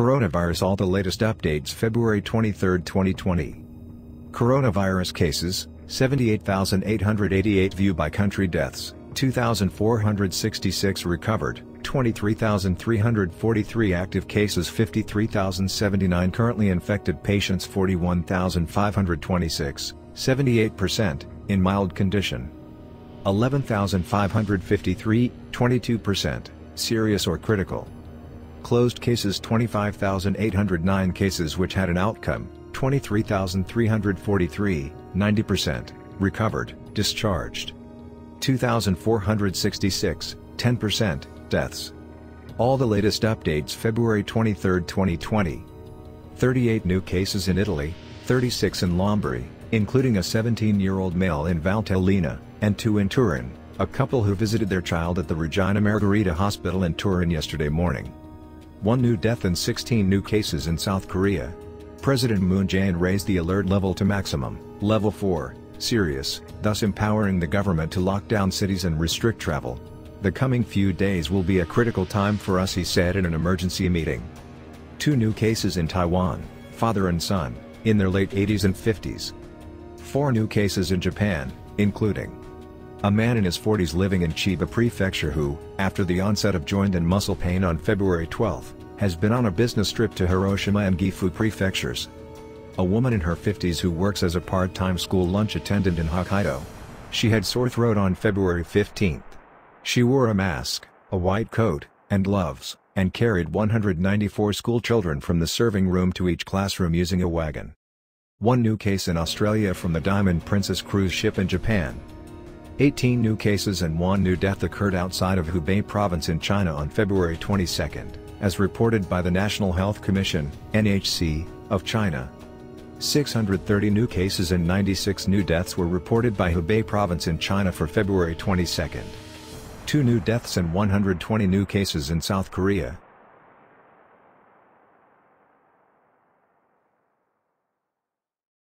Coronavirus All the latest updates February 23, 2020. Coronavirus cases, 78,888 view by country deaths, 2,466 recovered, 23,343 active cases 53,079 currently infected patients 41,526, 78%, in mild condition. 11,553, 22%, serious or critical. Closed cases 25,809 cases which had an outcome, 23,343, 90%, recovered, discharged. 2,466, 10%, deaths. All the latest updates February 23, 2020. 38 new cases in Italy, 36 in Lombardy, including a 17-year-old male in Valtellina, and two in Turin, a couple who visited their child at the Regina Margherita Hospital in Turin yesterday morning. One new death and 16 new cases in South Korea. President Moon Jae-in raised the alert level to maximum, level 4, serious, thus empowering the government to lock down cities and restrict travel. The coming few days will be a critical time for us he said in an emergency meeting. Two new cases in Taiwan, father and son, in their late 80s and 50s. Four new cases in Japan, including a man in his 40s living in Chiba Prefecture who, after the onset of joint and muscle pain on February 12, has been on a business trip to Hiroshima and Gifu prefectures. A woman in her 50s who works as a part-time school lunch attendant in Hokkaido. She had sore throat on February 15. She wore a mask, a white coat, and gloves, and carried 194 school children from the serving room to each classroom using a wagon. One new case in Australia from the Diamond Princess cruise ship in Japan. 18 new cases and one new death occurred outside of Hubei province in China on February 22, as reported by the National Health Commission NHC, of China. 630 new cases and 96 new deaths were reported by Hubei province in China for February 22. Two new deaths and 120 new cases in South Korea,